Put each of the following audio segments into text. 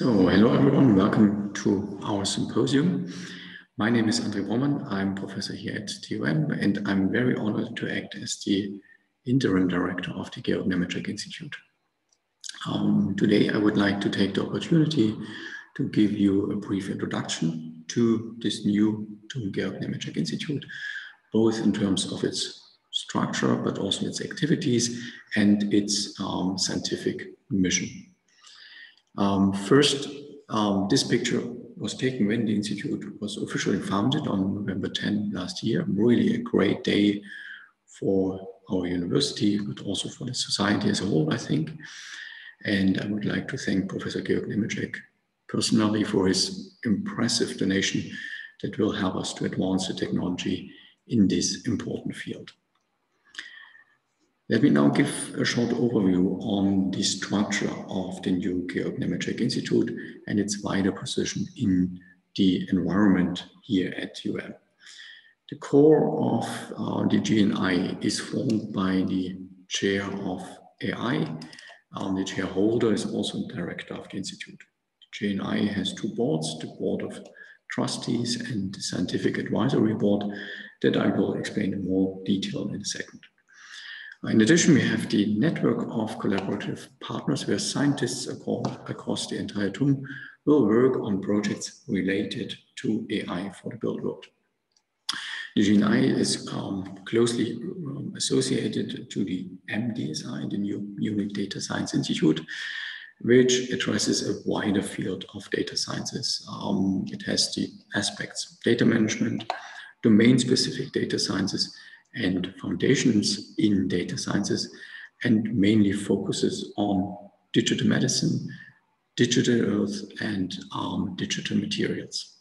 So, hello everyone, welcome to our symposium. My name is André Borrmann, I'm professor here at TUM, and I'm very honored to act as the interim director of the Georg Nemetschek Institute. Um, today, I would like to take the opportunity to give you a brief introduction to this new to Georg Nemetschek Institute, both in terms of its structure, but also its activities and its um, scientific mission. Um, first, um, this picture was taken when the Institute was officially founded on November 10 last year. Really a great day for our university, but also for the society as a whole, I think. And I would like to thank Professor Georg Nemetschek personally for his impressive donation that will help us to advance the technology in this important field. Let me now give a short overview on the structure of the new Nemetschek Institute and its wider position in the environment here at UM. The core of uh, the GNI is formed by the chair of AI. Um, the chairholder is also director of the institute. The GNI has two boards, the board of trustees and the scientific advisory board that I will explain in more detail in a second. In addition, we have the network of collaborative partners where scientists across the entire TUM will work on projects related to AI for the built world. The GNI is um, closely um, associated to the MDSI, the New Munich Data Science Institute, which addresses a wider field of data sciences. Um, it has the aspects of data management, domain-specific data sciences, and foundations in data sciences and mainly focuses on digital medicine, digital earth, and um, digital materials.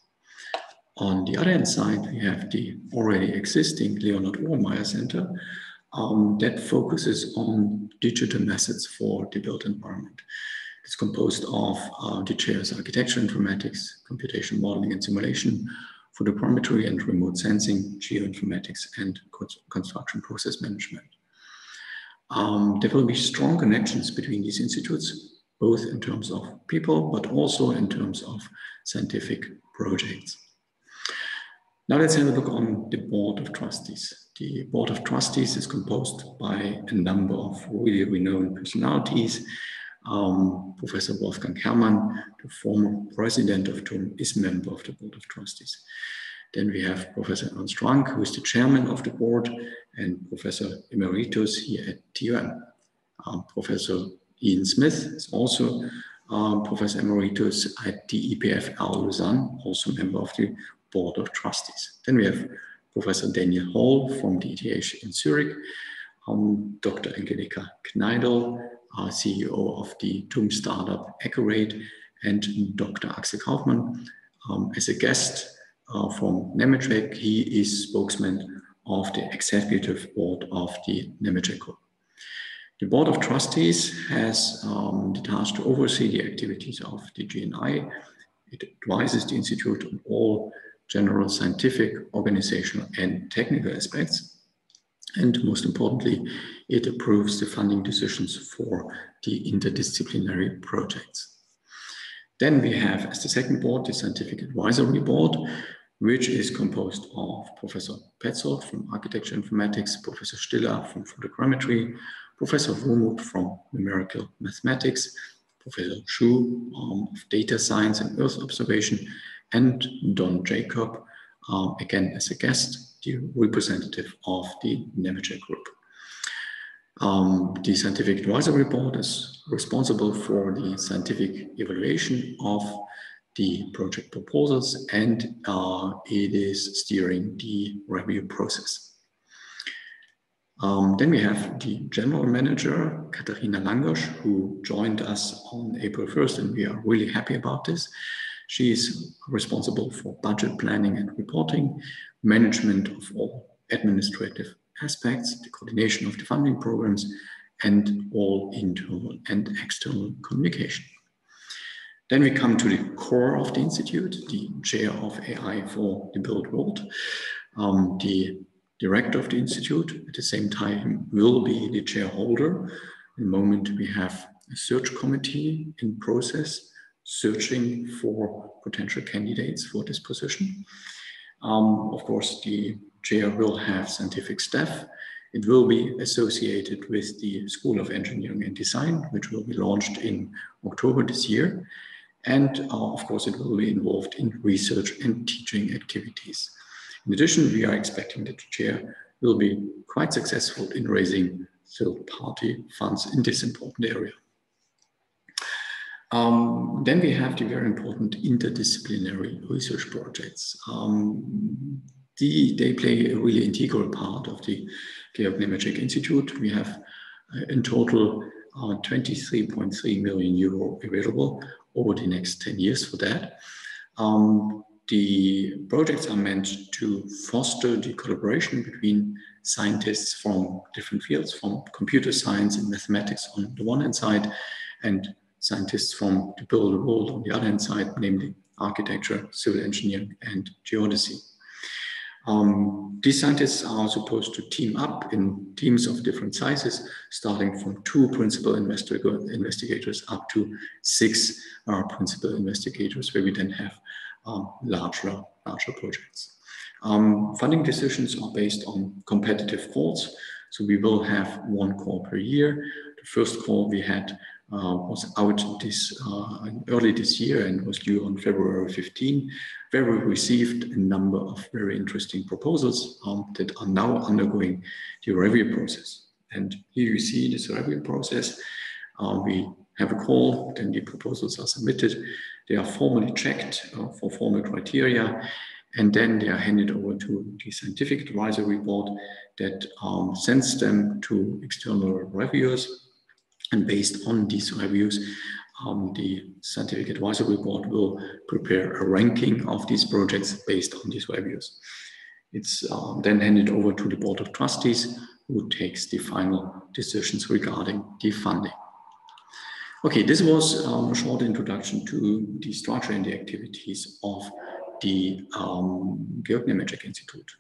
On the other hand side, we have the already existing Leonhard Obermeyer Center um, that focuses on digital methods for the built environment. It's composed of uh, the chairs architecture informatics, computation modeling and simulation, photogrammetry and remote sensing, geoinformatics, and construction process management. Um, there will be strong connections between these institutes, both in terms of people, but also in terms of scientific projects. Now let's have a look on the Board of Trustees. The Board of Trustees is composed by a number of really renowned personalities um, Professor Wolfgang Herrmann, the former president of TUM, is member of the Board of Trustees. Then we have Professor Ernst Rank, who is the chairman of the board, and Professor Emeritus here at TUM. Um, Professor Ian Smith is also um, Professor Emeritus at the EPFL Lausanne, also member of the Board of Trustees. Then we have Professor Daniel Hall from the ETH in Zurich, um, Dr. Angelika Kneidl, uh, CEO of the TUM startup Accurate, and Dr. Axel Kaufmann. Um, as a guest uh, from Nemetschek, he is spokesman of the executive board of the Nemetschek Group. The Board of Trustees has um, the task to oversee the activities of the GNI. It advises the Institute on all general scientific, organizational, and technical aspects and most importantly, it approves the funding decisions for the interdisciplinary projects. Then we have, as the second board, the Scientific Advisory Board, which is composed of Professor Petzold from Architecture Informatics, Professor Stilla from Photogrammetry, Professor Wohlmuth from Numerical Mathematics, Professor Zhu um, of Data Science and Earth Observation, and Don Jacob, um, again as a guest, the representative of the Nemetschek Group. Um, the Scientific Advisory Board is responsible for the scientific evaluation of the project proposals and uh, it is steering the review process. Um, then we have the general manager, Katharina Langosch, who joined us on April 1st, and we are really happy about this. She is responsible for budget planning and reporting, management of all administrative aspects, the coordination of the funding programs, and all internal and external communication. Then we come to the core of the Institute, the chair of AI for the built world. Um, the director of the Institute at the same time will be the chairholder. In the moment we have a search committee in process searching for potential candidates for this position. Um, of course, the chair will have scientific staff. It will be associated with the School of Engineering and Design, which will be launched in October this year. And uh, of course, it will be involved in research and teaching activities. In addition, we are expecting that the chair will be quite successful in raising third-party funds in this important area. Um, then we have the very important interdisciplinary research projects. Um, the, they play a really integral part of the Georg Institute. We have uh, in total uh, 23.3 million euro available over the next 10 years for that. Um, the projects are meant to foster the collaboration between scientists from different fields, from computer science and mathematics on the one hand side, and scientists from the built world on the other hand side, namely architecture, civil engineering, and geodesy. Um, these scientists are supposed to team up in teams of different sizes, starting from two principal investigators up to six uh, principal investigators, where we then have um, larger, larger projects. Um, funding decisions are based on competitive calls. So we will have one call per year. The first call we had uh, was out this uh, early this year and was due on February 15, where we received a number of very interesting proposals um, that are now undergoing the review process. And here you see this review process. Uh, we have a call, then the proposals are submitted. They are formally checked uh, for formal criteria, and then they are handed over to the scientific advisory board that um, sends them to external reviewers and based on these reviews, um, the scientific advisory board will prepare a ranking of these projects based on these reviews. It's uh, then handed over to the board of trustees who takes the final decisions regarding the funding. Okay, this was um, a short introduction to the structure and the activities of the um, Georg Institute.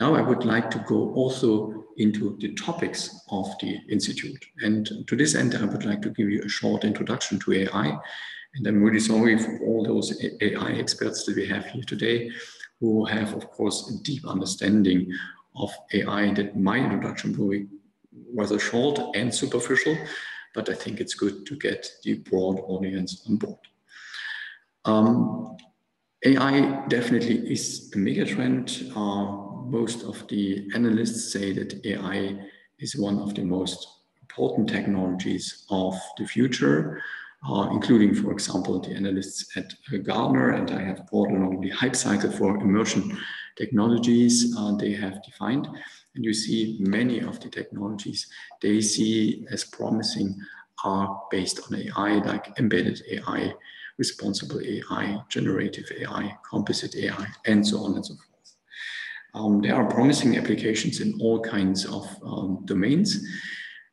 Now I would like to go also into the topics of the Institute. And to this end, I would like to give you a short introduction to AI. And I'm really sorry for all those AI experts that we have here today who have, of course, a deep understanding of AI that my introduction will be rather short and superficial, but I think it's good to get the broad audience on board. Um, AI definitely is a megatrend. Uh, most of the analysts say that AI is one of the most important technologies of the future, uh, including, for example, the analysts at uh, Gartner, and I have brought along the hype cycle for emerging technologies uh, they have defined. And you see many of the technologies they see as promising are based on AI, like embedded AI, responsible AI, generative AI, composite AI, and so on and so forth. Um, there are promising applications in all kinds of um, domains.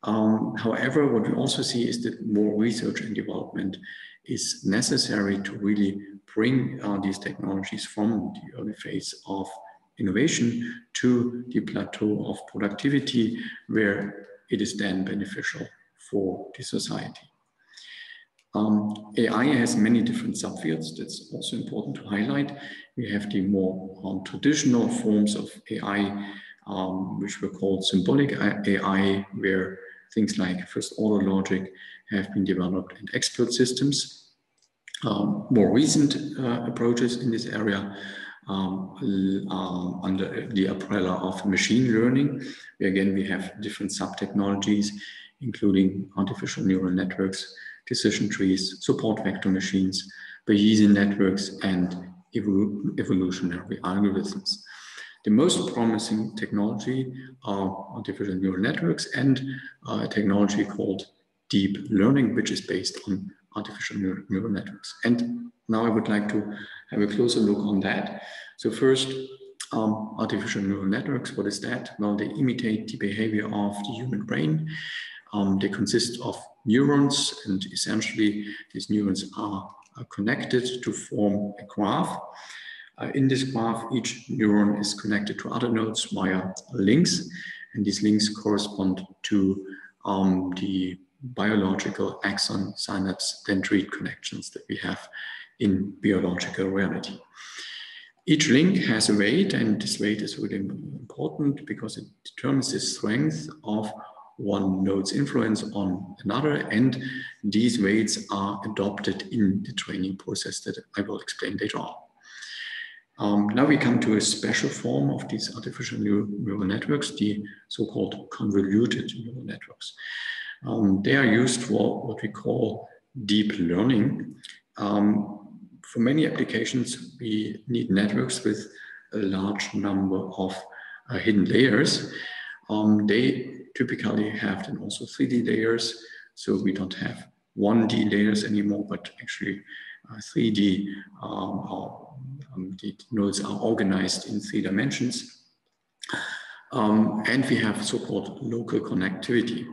Um, however, what we also see is that more research and development is necessary to really bring uh, these technologies from the early phase of innovation to the plateau of productivity where it is then beneficial for the society. Um, AI has many different subfields. That's also important to highlight. We have the more um, traditional forms of AI, um, which were called symbolic AI, where things like first order logic have been developed and expert systems. Um, more recent uh, approaches in this area um, uh, under the umbrella of machine learning. Again, we have different sub-technologies, including artificial neural networks, decision trees, support vector machines, Bayesian networks, and evolutionary algorithms. The most promising technology are artificial neural networks and uh, a technology called deep learning, which is based on artificial neural networks. And now I would like to have a closer look on that. So first, um, artificial neural networks, what is that? Well, they imitate the behavior of the human brain. Um, they consist of neurons, and essentially these neurons are, are connected to form a graph. Uh, in this graph, each neuron is connected to other nodes via links, and these links correspond to um, the biological axon synapse dendrite connections that we have in biological reality. Each link has a weight, and this weight is really important because it determines the strength of one node's influence on another, and these weights are adopted in the training process that I will explain later on. Um, now we come to a special form of these artificial neural networks, the so-called convoluted neural networks. Um, they are used for what we call deep learning. Um, for many applications, we need networks with a large number of uh, hidden layers. Um, they typically have then also 3D layers, so we don't have 1D layers anymore, but actually uh, 3D um, um, the nodes are organized in three dimensions. Um, and we have so-called local connectivity.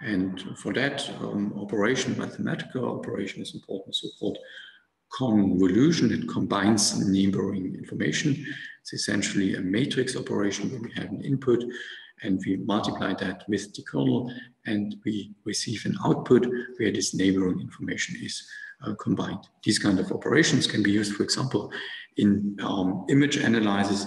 And for that um, operation, mathematical operation is important, so-called convolution. It combines neighboring information. It's essentially a matrix operation where we have an input and we multiply that with the kernel and we receive an output where this neighboring information is uh, combined. These kind of operations can be used, for example, in um, image analysis.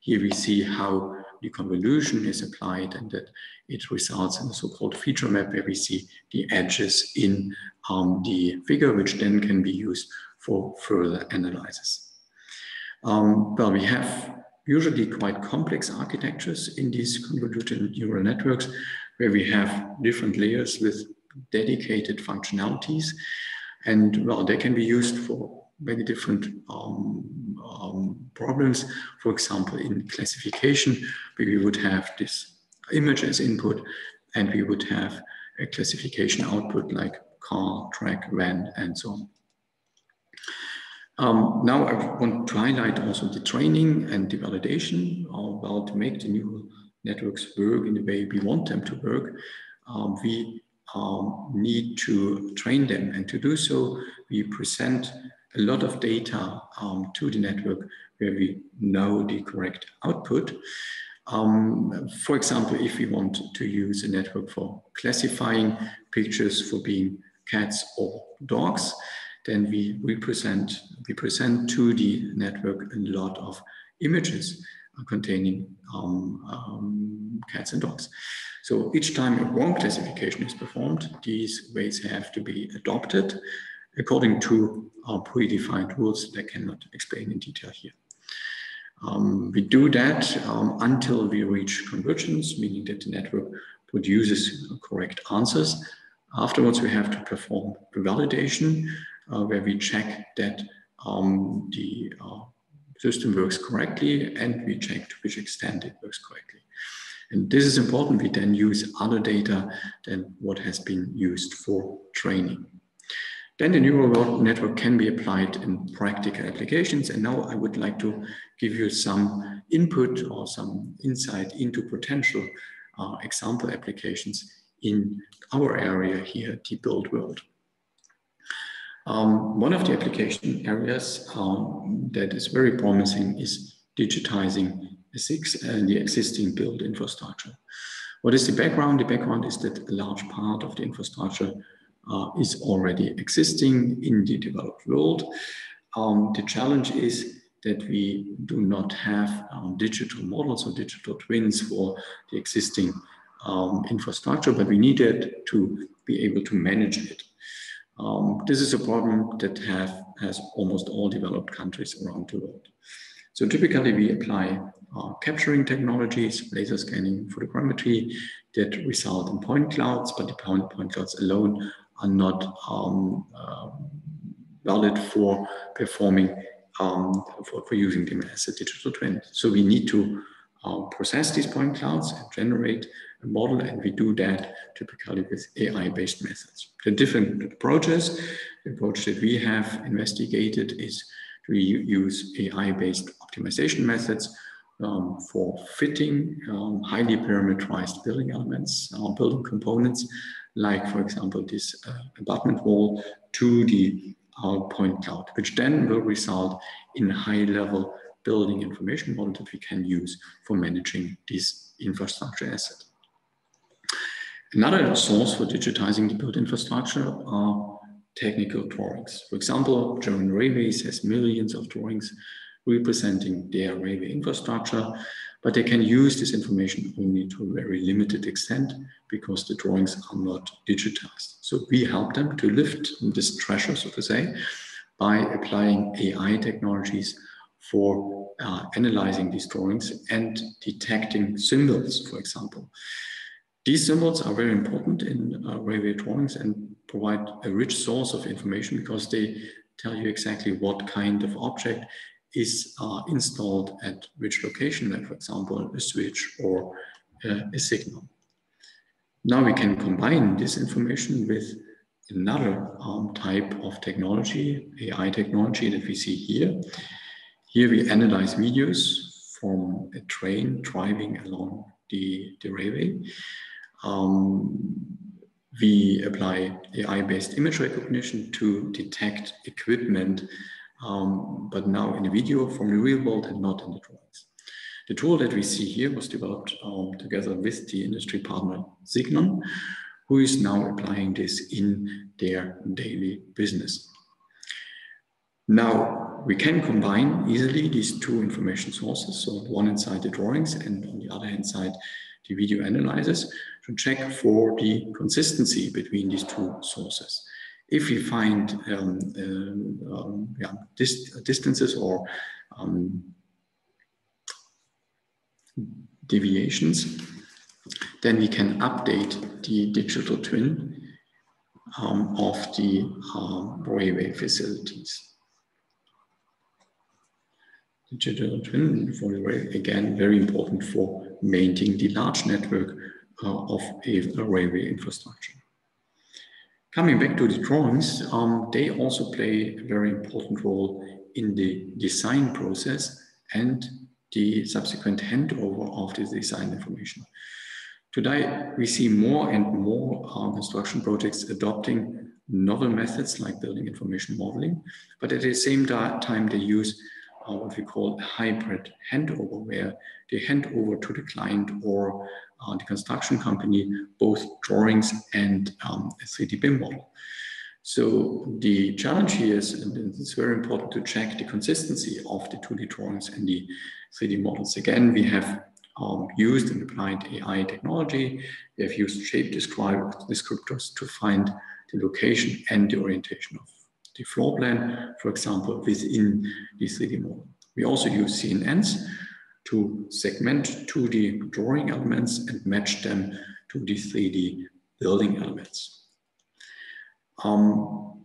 Here we see how the convolution is applied and that it results in a so-called feature map where we see the edges in um, the figure, which then can be used for further analysis. Um, well, we have usually quite complex architectures in these convoluted neural networks where we have different layers with dedicated functionalities. And well, they can be used for many different um, um, problems. For example, in classification, we would have this image as input and we would have a classification output like car, truck, van, and so on. Um, now I want to highlight also the training and the validation uh, well to make the neural networks work in the way we want them to work. Um, we um, need to train them and to do so we present a lot of data um, to the network where we know the correct output. Um, for example, if we want to use a network for classifying pictures for being cats or dogs, then we, we, present, we present to the network a lot of images containing um, um, cats and dogs. So each time a wrong classification is performed, these weights have to be adopted according to our predefined rules that I cannot explain in detail here. Um, we do that um, until we reach convergence, meaning that the network produces correct answers. Afterwards, we have to perform the validation, where we check that um, the uh, system works correctly and we check to which extent it works correctly. And this is important. We then use other data than what has been used for training. Then the neural network can be applied in practical applications. And now I would like to give you some input or some insight into potential uh, example applications in our area here, the built world. Um, one of the application areas um, that is very promising is digitizing the, six, uh, the existing built infrastructure. What is the background? The background is that a large part of the infrastructure uh, is already existing in the developed world. Um, the challenge is that we do not have um, digital models or digital twins for the existing um, infrastructure, but we needed to be able to manage it. Um, this is a problem that have, has almost all developed countries around the world. So typically we apply uh, capturing technologies, laser scanning, photogrammetry that result in point clouds, but the point, point clouds alone are not um, uh, valid for performing, um, for, for using them as a digital twin. So we need to uh, process these point clouds and generate model, and we do that typically with AI-based methods. The different approaches, the approach that we have investigated is to use AI-based optimization methods um, for fitting um, highly parameterized building elements, uh, building components, like for example, this uh, abutment wall to the point cloud, which then will result in high level building information model that we can use for managing this infrastructure asset. Another source for digitizing the built infrastructure are technical drawings. For example, German Railways has millions of drawings representing their railway infrastructure, but they can use this information only to a very limited extent because the drawings are not digitized. So we help them to lift this treasure, so to say, by applying AI technologies for uh, analyzing these drawings and detecting symbols, for example. These symbols are very important in uh, railway drawings and provide a rich source of information because they tell you exactly what kind of object is uh, installed at which location, like for example, a switch or uh, a signal. Now we can combine this information with another um, type of technology, AI technology that we see here. Here we analyze videos from a train driving along the, the railway. Um, we apply AI-based image recognition to detect equipment, um, but now in a video from the real world and not in the drawings. The tool that we see here was developed um, together with the industry partner Signon, who is now applying this in their daily business. Now, we can combine easily these two information sources, so one inside the drawings and on the other hand side, the video analyzers to check for the consistency between these two sources. If we find um, uh, um, yeah, dis distances or um, deviations, then we can update the digital twin um, of the um, railway facilities. Digital twin for the railway, again, very important for maintaining the large network uh, of a, a, railway infrastructure. Coming back to the drawings, um, they also play a very important role in the design process and the subsequent handover of the design information. Today, we see more and more uh, construction projects adopting novel methods like building information modeling, but at the same time, they use uh, what we call hybrid handover, where they hand over to the client or uh, the construction company both drawings and um, a 3D BIM model. So the challenge here is, and it's very important to check the consistency of the 2D drawings and the 3D models. Again, we have um, used and applied AI technology. We have used shape descriptors to find the location and the orientation of the floor plan, for example, within the 3D model. We also use CNNs to segment 2D drawing elements and match them to the 3D building elements. Um,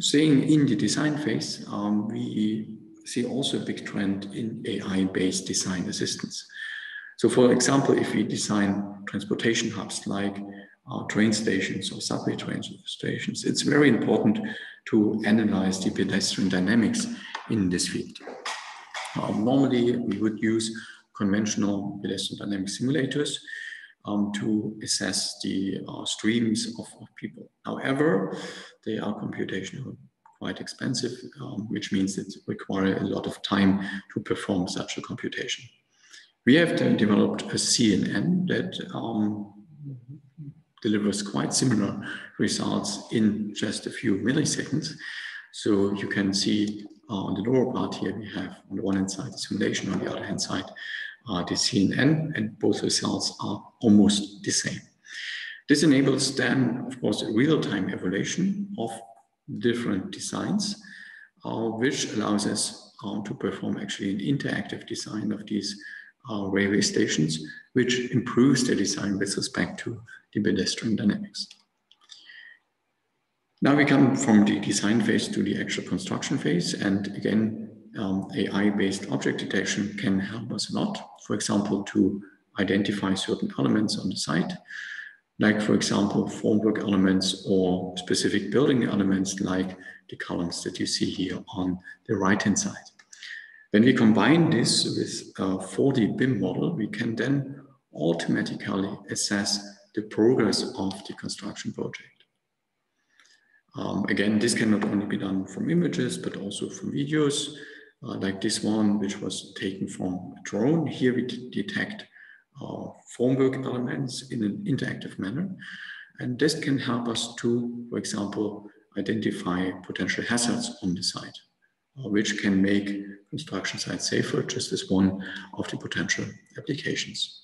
saying in the design phase, um, we see also a big trend in AI-based design assistance. So for example, if we design transportation hubs like uh, train stations or subway train stations, it's very important to analyze the pedestrian dynamics in this field. Um, normally, we would use conventional pedestrian dynamic simulators um, to assess the uh, streams of, of, people. However, they are computational quite expensive, um, which means it requires a lot of time to perform such a computation. We have developed a CNN that um, delivers quite similar results in just a few milliseconds. So you can see uh, on the lower part here, we have on the one hand side the simulation, on the other hand side uh, the CNN, and both results are almost the same. This enables then, of course, a real-time evaluation of different designs, uh, which allows us uh, to perform actually an interactive design of these uh, railway stations, which improves the design with respect to the pedestrian dynamics. Now we come from the design phase to the actual construction phase. And again, um, AI-based object detection can help us a lot. For example, to identify certain elements on the site, like for example, formwork elements or specific building elements like the columns that you see here on the right-hand side. When we combine this with a 4D BIM model, we can then automatically assess the progress of the construction project. Um, again, this can not only be done from images, but also from videos, uh, like this one, which was taken from a drone. Here we detect uh, formwork elements in an interactive manner. And this can help us to, for example, identify potential hazards on the site, which can make construction sites safer, just as one of the potential applications.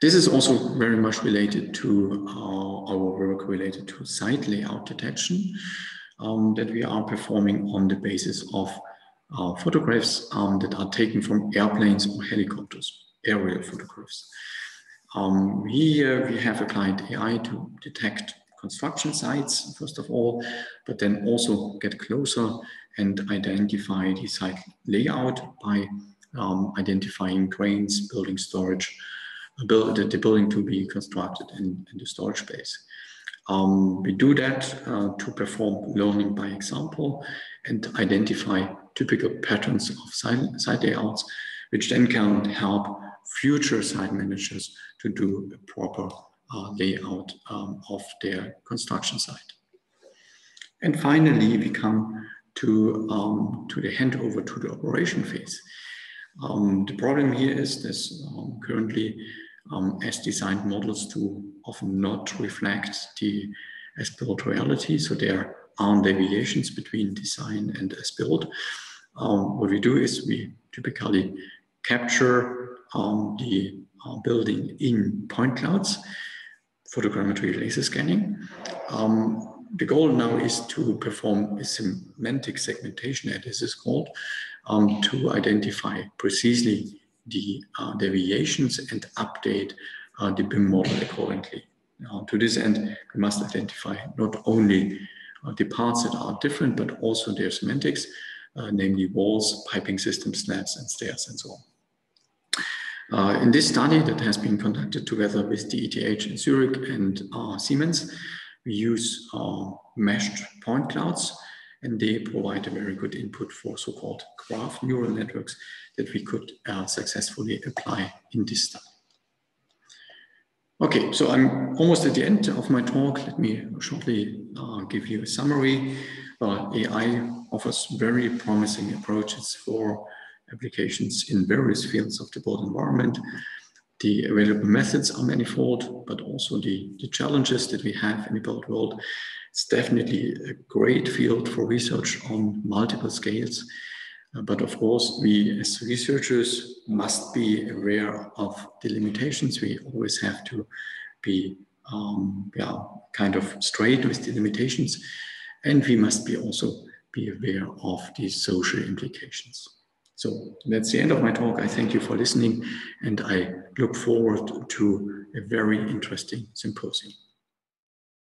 This is also very much related to uh, our work related to site layout detection um, that we are performing on the basis of uh, photographs um, that are taken from airplanes or helicopters, aerial photographs. Um, here we have applied AI to detect construction sites, first of all, but then also get closer and identify the site layout by um, identifying cranes, building storage, build, the, building to be constructed in, in the storage space. Um, we do that uh, to perform learning by example and identify typical patterns of site, site layouts, which then can help future site managers to do a proper uh, layout um, of their construction site. And finally, we come to, um, to the handover to the operation phase. Um, the problem here is this um, currently um, as designed models to often not reflect the as-built reality. So there are deviations between design and as-built. Um, what we do is we typically capture the uh, building in point clouds, photogrammetry laser scanning. Um, the goal now is to perform a semantic segmentation, as this is called, um, to identify precisely the uh, deviations and update uh, the BIM model accordingly. Uh, to this end, we must identify not only uh, the parts that are different, but also their semantics, uh, namely walls, piping systems, slabs, and stairs, and so on. Uh, in this study that has been conducted together with the ETH in Zurich and Siemens, we use meshed point clouds and they provide a very good input for so-called graph neural networks that we could uh, successfully apply in this study. Okay, so I'm almost at the end of my talk. Let me shortly uh, give you a summary. Uh, AI offers very promising approaches for applications in various fields of the built environment. The available methods are manifold, but also the, the challenges that we have in the built world it's definitely a great field for research on multiple scales. Uh, but of course, we as researchers must be aware of the limitations. We always have to be um, yeah, kind of straight with the limitations. And we must be also be aware of the social implications. So that's the end of my talk. I thank you for listening and I look forward to a very interesting symposium.